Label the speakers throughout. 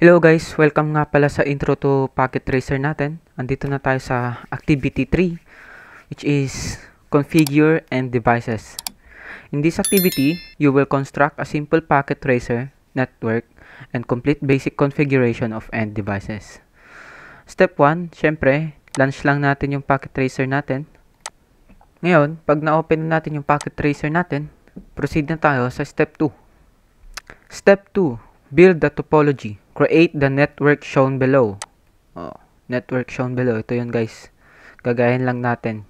Speaker 1: Hello guys, welcome nga pala sa intro to Packet Tracer natin. Andito na tayo sa activity 3 which is configure and devices. In this activity, you will construct a simple packet tracer network and complete basic configuration of end devices. Step 1, syempre, launch lang natin yung packet tracer natin. Ngayon, pag na-open natin yung packet tracer natin, proceed na tayo sa step 2. Step 2, build the topology. Create the network shown below. Oh, network shown below. Ito yun guys. Gagayin lang natin.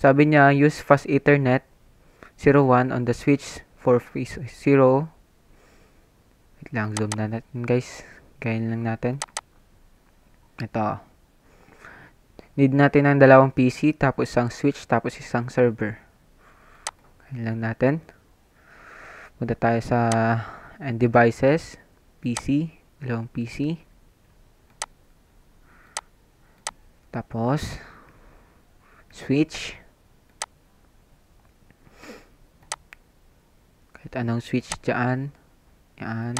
Speaker 1: Sabi niya, use fast ethernet 01 on the switch for 0. Wait lang, zoom na natin guys. Gagayin lang natin. Ito. Need natin ng dalawang PC, tapos isang switch, tapos isang server. Gagayin lang natin. Punta tayo sa and devices. PC, dalawang PC. Tapos, switch. Kahit anong switch dyan. Yan.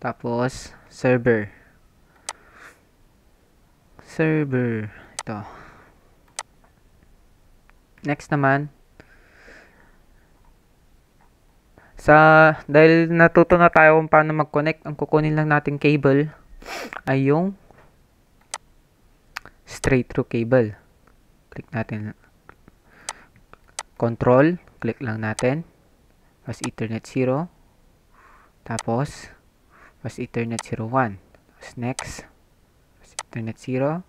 Speaker 1: Tapos, server. Server. Ito. Next naman, Sa, dahil natuto na tayo kung paano mag-connect, ang kukunin lang nating cable ay yung straight through cable. Click natin. Control, click lang natin. Pas Ethernet 0. Tapos, pas Ethernet 01. Tapos next, pas Ethernet 0.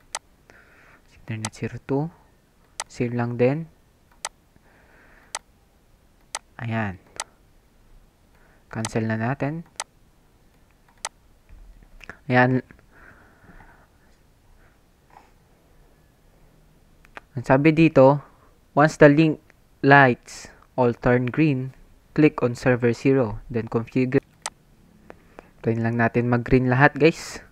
Speaker 1: Ethernet 02. 0 lang din. Ayan. Cancel na natin. Ayan. Ang sabi dito, once the link lights all turn green, click on server 0, then configure. Tayin lang natin mag-green lahat, guys.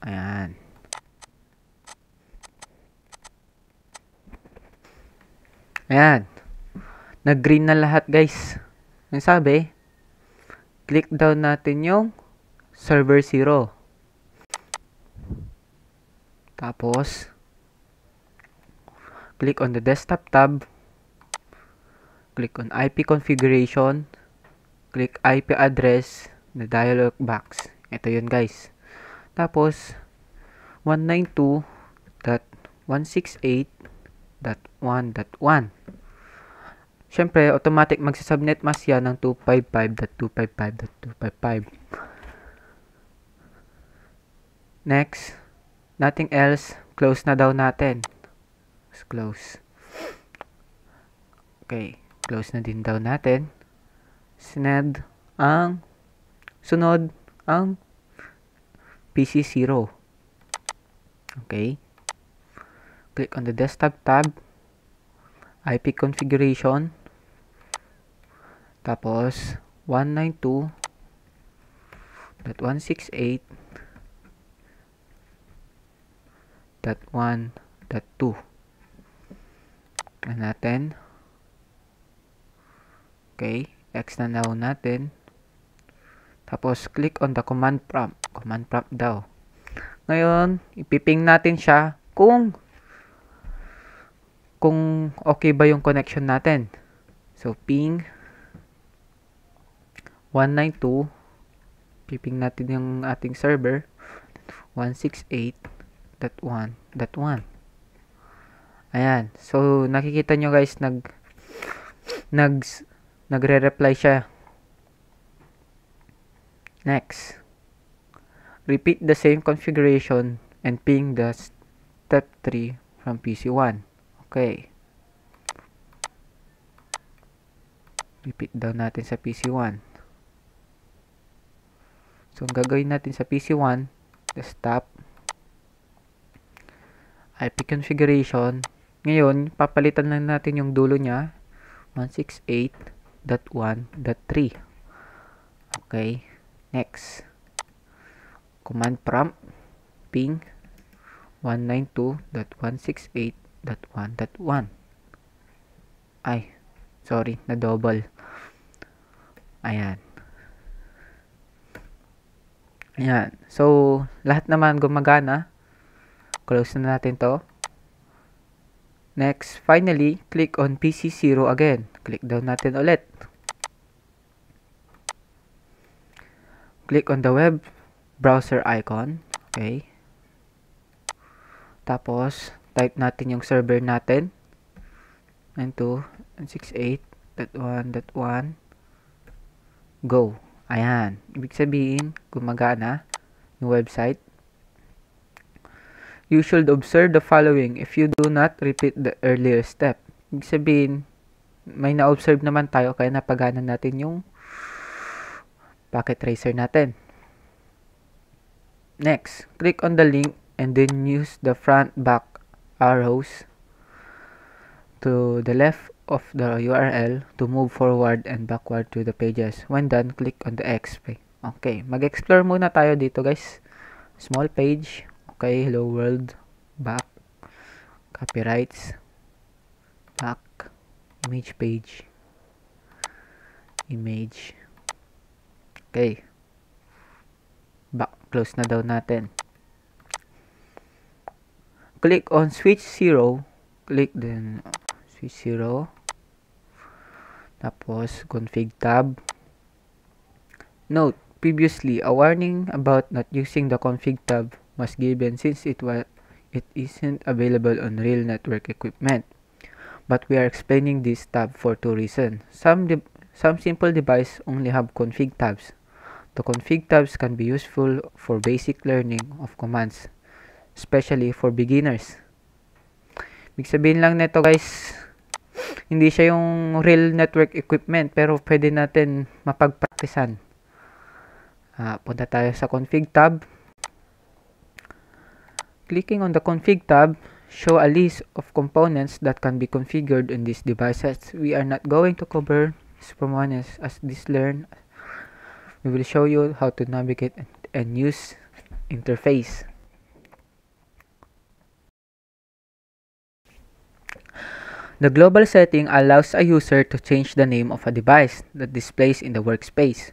Speaker 1: Ayan. Ayan. Nag-green na lahat guys. Ang sabi, click down natin yung server 0. Tapos, click on the desktop tab. Click on IP configuration. Click IP address na dialog box. Ito yun guys. Tapos, 192.168.1.1 Siyempre, automatic magsasubnet mask yan ng 255.255.255. Next, nothing else, close na daw natin. Let's close. Okay, close na din daw natin. Sined ang sunod ang PC0. Okay. Click on the desktop tab. IP configuration. Tapos, 192.168.1.2 na natin. Okay, X na now natin. Tapos, click on the command prompt. Command prompt daw. Ngayon, ipiping natin siya kung kung okay ba yung connection natin. So, ping 192 piping natin yung ating server. 168.1.1 ayan. So nakikita nyo guys nag nag nagre-reply siya. Next. Repeat the same configuration and ping the step 3 from PC1 okay. Repeat daw natin sa PC1 So, ang gagawin natin sa PC1, desktop, IP configuration. Ngayon, papalitan lang natin yung dulo niya, 168.1.3. Okay. Next. Command prompt, ping 192.168.1.1. Ay, sorry, na double. Ayan. Ayan. So, lahat naman gumagana. Close na natin to. Next, finally, click on PC0 again. Click down natin ulit. Click on the web browser icon. Okay. Tapos, type natin yung server natin. 92.168.1.1 Go. Ayan. Ibig sabihin, gumagana yung website. You should observe the following if you do not repeat the earlier step. Ibig sabihin, may na-observe naman tayo kaya napagana natin yung packet tracer natin. Next, click on the link and then use the front back arrows to the left of the URL to move forward and backward to the pages. When done, click on the X. Okay, mag-explore muna tayo dito guys. Small page, Okay, hello world. Back. Copyrights. Back. Image page. Image. Okay. Back. Close na daw natin. Click on switch 0. Click then switch 0. Tapos config tab. Note, previously a warning about not using the config tab was given since it was it isn't available on real network equipment. But we are explaining this tab for two reasons. Some some simple devices only have config tabs. The config tabs can be useful for basic learning of commands, especially for beginners. Ibig sabihin lang nito guys, hindi siya yung real network equipment pero pwede natin mapagpraktisan. Uh, punta tayo sa config tab. Clicking on the config tab, show a list of components that can be configured in these devices. We are not going to cover components as this learn. We will show you how to navigate and use interface. The global setting allows a user to change the name of a device that displays in the workspace.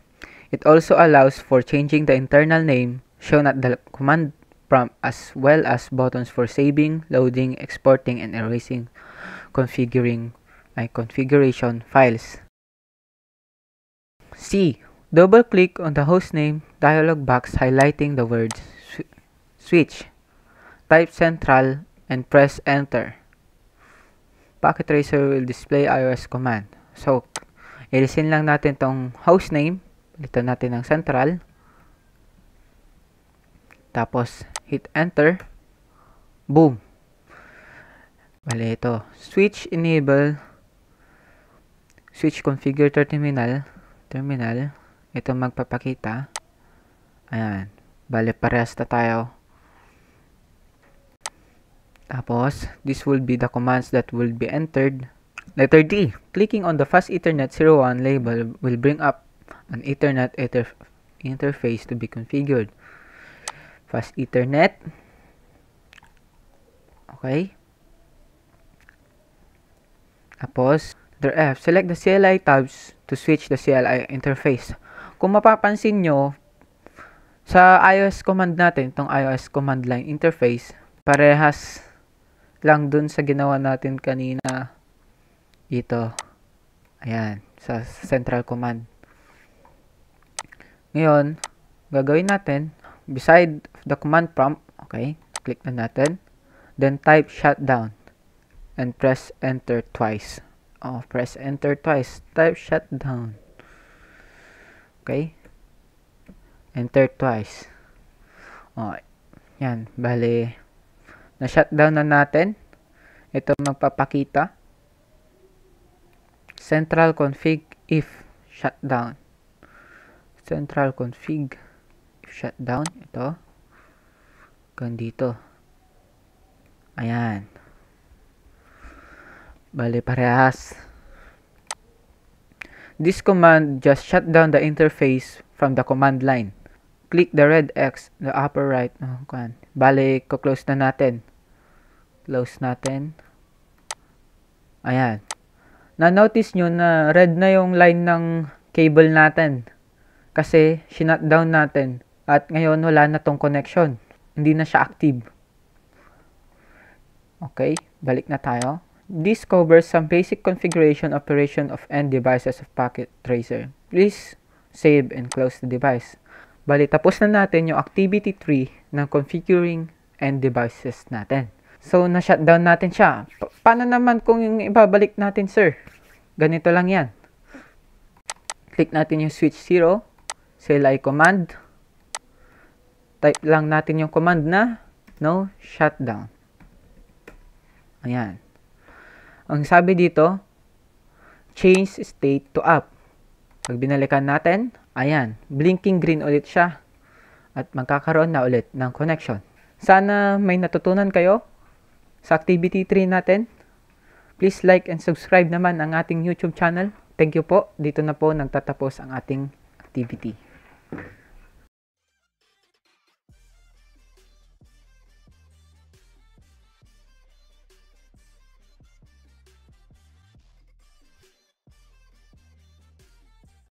Speaker 1: It also allows for changing the internal name shown at the command prompt as well as buttons for saving, loading, exporting, and erasing configuring my configuration files. C. Double click on the hostname dialog box highlighting the words switch. Type central and press enter. Packet Tracer will display iOS command. So, ilisin lang natin tong hostname. Palitan natin ng central. Tapos, hit enter, boom. Bale, ito. Switch enable, switch configure terminal, terminal. Ito magpapakita. Ayan. Bale, parehas na tayo. Tapos, this will be the commands that will be entered. Letter D. Clicking on the Fast Ethernet 01 label will bring up an Ethernet interface to be configured. Fast Ethernet. Okay. Tapos, letter F, select the CLI tabs to switch the CLI interface. Kung mapapansin nyo, sa iOS command natin, itong iOS command line interface, parehas lang dun sa ginawa natin kanina dito. Ayan, sa central command. Ngayon, gagawin natin, beside the command prompt, okay, click na natin, then type shutdown and press enter twice. Oh, press enter twice. Type shutdown. Okay? Enter twice. Oh, yan. Bale, na-shutdown na natin. Ito magpapakita. Central config if shutdown. Central config shutdown. Ito. Hanggang dito. Ayan. Bale, parehas. This command just shut down the interface from the command line. Click the red X, the upper right. Oh, kan. Bale, ko-close na natin. Close natin. Ayan. Na-notice nyo na red na yung line ng cable natin. Kasi, down natin. At ngayon, wala na tong connection. Hindi na siya active. Okay, balik na tayo. This covers some basic configuration operation of end devices of Packet Tracer. Please save and close the device. Bali, tapos na natin yung activity 3 ng configuring end devices natin. So, na-shutdown natin siya. Pa- paano naman kung yung ibabalik natin, sir? Ganito lang yan. Click natin yung switch 0, CLI command. Type lang natin yung command na no shutdown. Ayan. Ang sabi dito, change state to up. Pag binalikan natin, ayan, blinking green ulit siya. At magkakaroon na ulit ng connection. Sana may natutunan kayo sa activity 3 natin. Please like and subscribe naman ang ating YouTube channel. Thank you po. Dito na po nagtatapos ang ating activity.